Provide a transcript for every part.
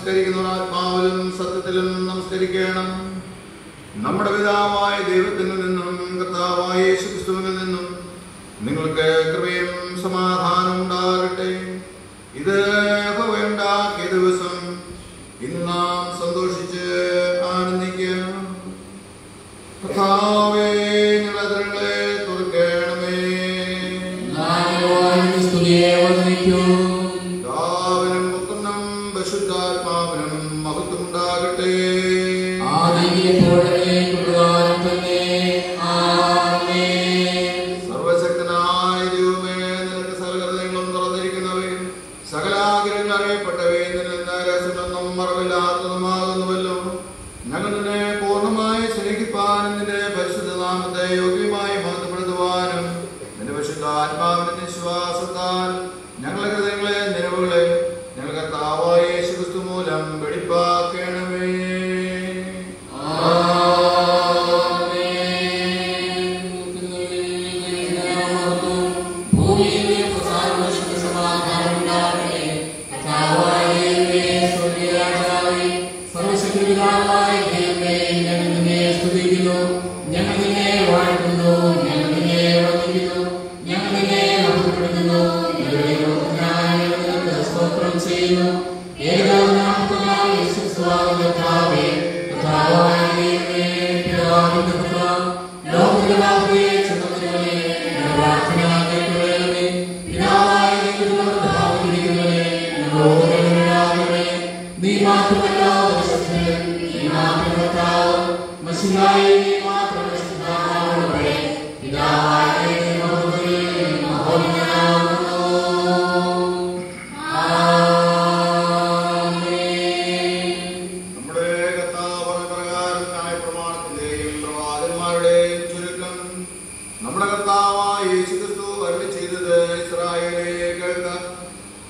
നമസ്കരിക്കുന്നവർ ആത്മാവിലും സത്യത്തിലും നമസ്കരിക്കണം. നമ്മുടെ പിതാവായ ദൈവത്തിൽ നിന്നും കർത്താവായ യേശുക്രിസ്തുവിൽ നിന്നും നിങ്ങൾക്ക് കൃപയും സമാധാനം ഉണ്ടാകട്ടെ. ഇത് വേണ്ടാക്കിയ ദിവസം ഇന്ന് നാം സന്തോഷിച്ച് ആനന്ദിക്കുക. കർത്താവേ തുറക്കണമേ. സ്തുതിയെ പുത്രനും പരിശുദ്ധാത്മാവിനും മഹത്വമുണ്ടാകട്ടെ. സർവശക്തനായ ദൈവമേ നിനക്ക് സകലഹൃദയങ്ങളും തുറന്നിരിക്കുന്നവേ സകലാഗ്രഹങ്ങൾ അറിയപ്പെട്ടവേ നിന്നിൽ നിന്ന് രഹസ്യമൊന്നും മറവില്ലാത്തതുമാകുന്നുവല്ലോ. ഞങ്ങൾ നിന്നെ പൂർണമായി സ്നേഹിപ്പാനും നിന്റെ പരിശുദ്ധ നാമത്തെ യോഗ്യമായി മഹത്വപ്പെടുത്തുവാനും നിന്റെ പരിശുദ്ധ ഞങ്ങൾ നിന്നെ വാഴ്ത്തുന്നു ഞങ്ങൾ നിന്നെ വന്ദിക്കുന്നു ഞങ്ങൾ നിന്നെ മഹത്വപ്പെടുത്തുന്നു ഞങ്ങളുടെ ഞങ്ങൾക്ക് സ്തോത്രം ചെയ്യുന്നു ദൈവമേ, ചുമന്നവനെ, ഞങ്ങളുടെ പ്രാർത്ഥന കേൾക്കണമേ. പിതാവായ കരുണയാകണമേ. നീ മാത്രമല്ല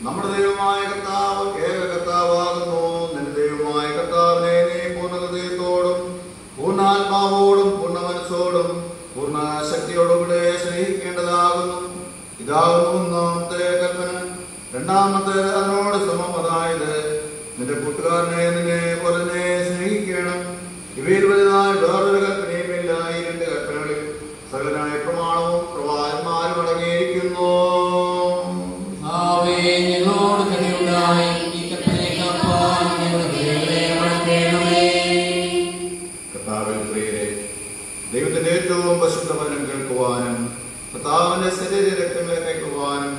നമ്മുടെ ദൈവമായ കർത്താവ് ഏക പൂർണ ശക്തിയോടും കൂടെ സ്നേഹിക്കേണ്ടതാകുന്നു. ഇതാകുന്നു ഒന്നാമത്തെ കൽപ്പന. രണ്ടാമത്തെ അതിനോട് സമം. അതായത് നിന്റെ കൂട്ടുകാരനെ നിന്നെ പോലെ സ്നേഹിക്കണം. ഇവയിൽ വലുതായി വേറൊരു കേൾക്കുവാനും കർത്താവിന്റെ ശരീര രക്തങ്ങളെ കേൾക്കുവാനും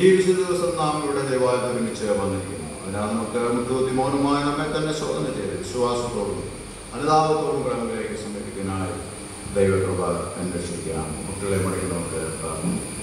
ഈ വിശുദ്ധ ദിവസം നാം ഇവിടെ ദൈവമായി ഒരുമിച്ച് വന്നിരിക്കുന്നു. അതിനാൽ നമുക്ക് മുഖ്യമൗനമായി നമ്മെ തന്നെ ശോധന ചെയ്ത് വിശ്വാസത്തോടും അനുതാപത്തോടും കടമ്പിലേക്ക് സമർപ്പിക്കാനായി ദൈവകൃപ അന്വേഷിക്കാം. കുട്ടികളെ മടങ്ങി നമുക്ക് പ്രാർത്ഥിക്കാം.